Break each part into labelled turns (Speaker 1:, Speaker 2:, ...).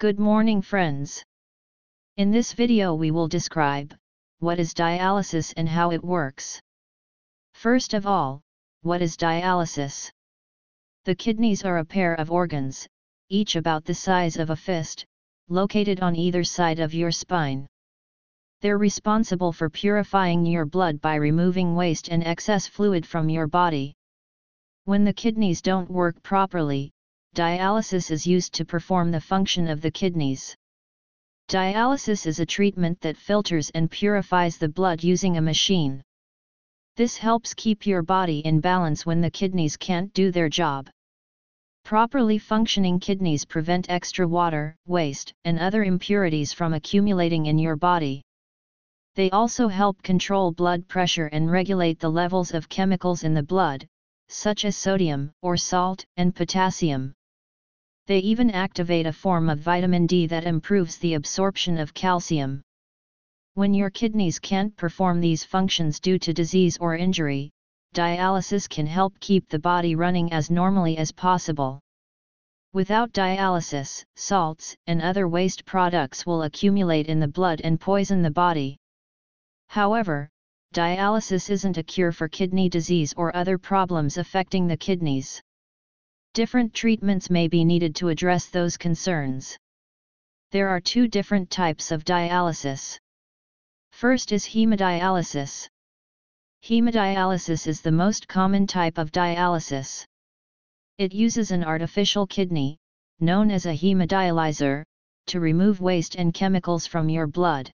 Speaker 1: Good morning friends. In this video we will describe, what is dialysis and how it works. First of all, what is dialysis? The kidneys are a pair of organs, each about the size of a fist, located on either side of your spine. They're responsible for purifying your blood by removing waste and excess fluid from your body. When the kidneys don't work properly, dialysis is used to perform the function of the kidneys. Dialysis is a treatment that filters and purifies the blood using a machine. This helps keep your body in balance when the kidneys can't do their job. Properly functioning kidneys prevent extra water, waste, and other impurities from accumulating in your body. They also help control blood pressure and regulate the levels of chemicals in the blood, such as sodium or salt and potassium. They even activate a form of vitamin D that improves the absorption of calcium. When your kidneys can't perform these functions due to disease or injury, dialysis can help keep the body running as normally as possible. Without dialysis, salts and other waste products will accumulate in the blood and poison the body. However, dialysis isn't a cure for kidney disease or other problems affecting the kidneys. Different treatments may be needed to address those concerns. There are two different types of dialysis. First is hemodialysis. Hemodialysis is the most common type of dialysis. It uses an artificial kidney, known as a hemodialyzer, to remove waste and chemicals from your blood.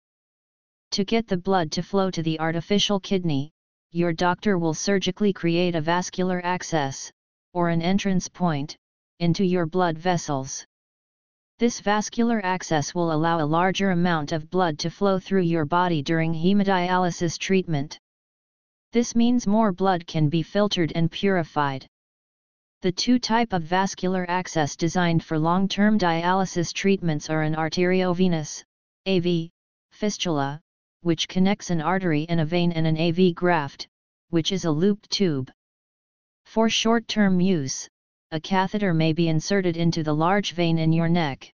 Speaker 1: To get the blood to flow to the artificial kidney, your doctor will surgically create a vascular access, or an entrance point, into your blood vessels. This vascular access will allow a larger amount of blood to flow through your body during hemodialysis treatment. This means more blood can be filtered and purified. The two type of vascular access designed for long-term dialysis treatments are an arteriovenous, AV, fistula, which connects an artery and a vein and an AV graft, which is a looped tube. For short-term use, a catheter may be inserted into the large vein in your neck.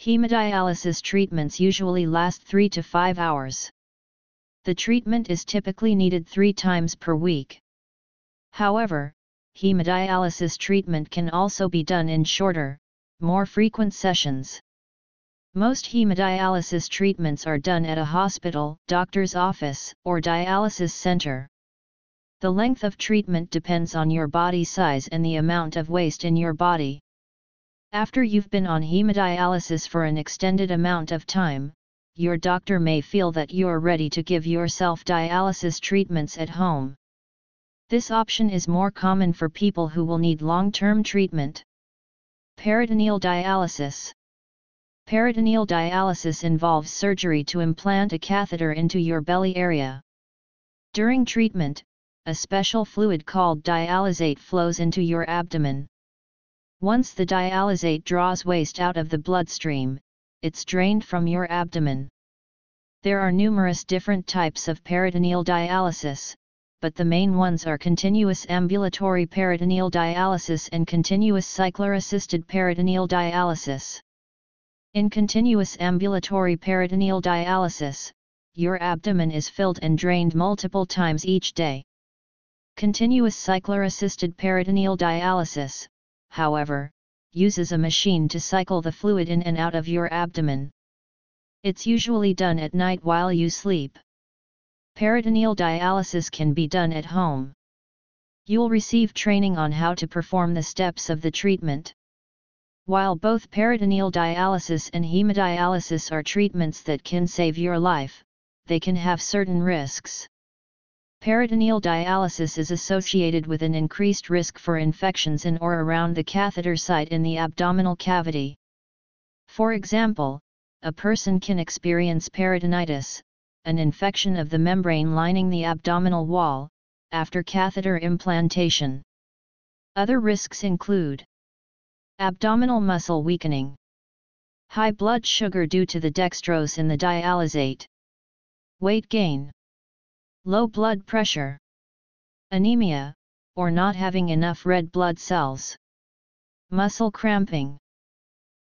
Speaker 1: Hemodialysis treatments usually last 3 to 5 hours. The treatment is typically needed 3 times per week. However, hemodialysis treatment can also be done in shorter, more frequent sessions. Most hemodialysis treatments are done at a hospital, doctor's office, or dialysis center. The length of treatment depends on your body size and the amount of waste in your body. After you've been on hemodialysis for an extended amount of time, your doctor may feel that you're ready to give yourself dialysis treatments at home. This option is more common for people who will need long-term treatment. Peritoneal dialysis Peritoneal dialysis involves surgery to implant a catheter into your belly area. During treatment, a special fluid called dialysate flows into your abdomen. Once the dialysate draws waste out of the bloodstream, it's drained from your abdomen. There are numerous different types of peritoneal dialysis, but the main ones are continuous ambulatory peritoneal dialysis and continuous cycler-assisted peritoneal dialysis. In continuous ambulatory peritoneal dialysis, your abdomen is filled and drained multiple times each day. Continuous cycler-assisted peritoneal dialysis, however, uses a machine to cycle the fluid in and out of your abdomen. It's usually done at night while you sleep. Peritoneal dialysis can be done at home. You'll receive training on how to perform the steps of the treatment. While both peritoneal dialysis and hemodialysis are treatments that can save your life, they can have certain risks. Peritoneal dialysis is associated with an increased risk for infections in or around the catheter site in the abdominal cavity. For example, a person can experience peritonitis, an infection of the membrane lining the abdominal wall, after catheter implantation. Other risks include Abdominal muscle weakening. High blood sugar due to the dextrose in the dialysate. Weight gain. Low blood pressure. Anemia, or not having enough red blood cells. Muscle cramping.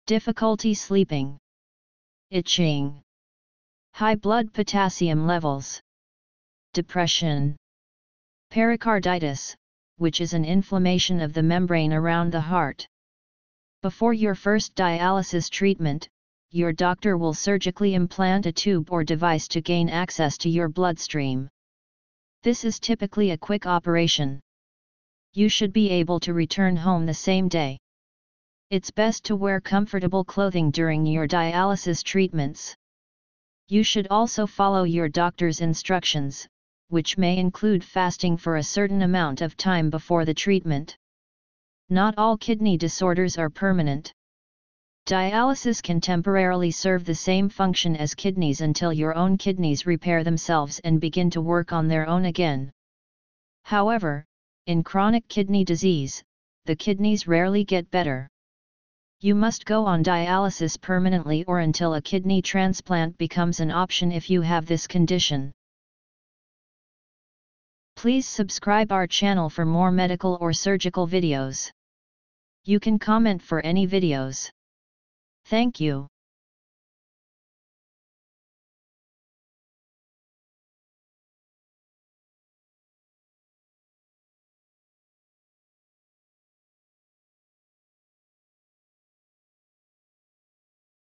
Speaker 1: Difficulty sleeping. Itching. High blood potassium levels. Depression. Pericarditis, which is an inflammation of the membrane around the heart. Before your first dialysis treatment, your doctor will surgically implant a tube or device to gain access to your bloodstream. This is typically a quick operation. You should be able to return home the same day. It's best to wear comfortable clothing during your dialysis treatments. You should also follow your doctor's instructions, which may include fasting for a certain amount of time before the treatment. Not all kidney disorders are permanent. Dialysis can temporarily serve the same function as kidneys until your own kidneys repair themselves and begin to work on their own again. However, in chronic kidney disease, the kidneys rarely get better. You must go on dialysis permanently or until a kidney transplant becomes an option if you have this condition. Please subscribe our channel for more medical or surgical videos. You can comment for any videos. Thank you.